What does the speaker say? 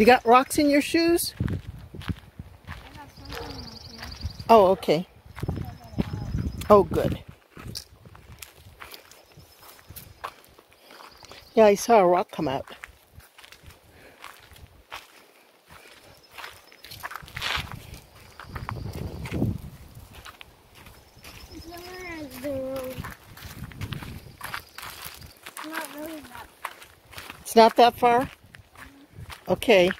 You got rocks in your shoes? Oh, okay. Oh, good. Yeah, I saw a rock come out. It's not that far? Okay.